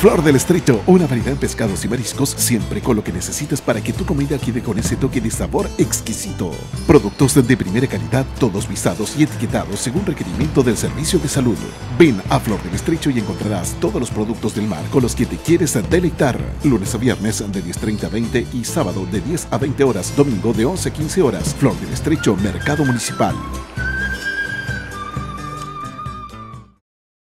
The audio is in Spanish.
Flor del Estrecho, una variedad de pescados y mariscos, siempre con lo que necesitas para que tu comida quede con ese toque de sabor exquisito. Productos de primera calidad, todos visados y etiquetados según requerimiento del Servicio de Salud. Ven a Flor del Estrecho y encontrarás todos los productos del mar con los que te quieres deleitar. Lunes a viernes de 10.30 a 20 y sábado de 10 a 20 horas, domingo de 11 a 15 horas. Flor del Estrecho, Mercado Municipal.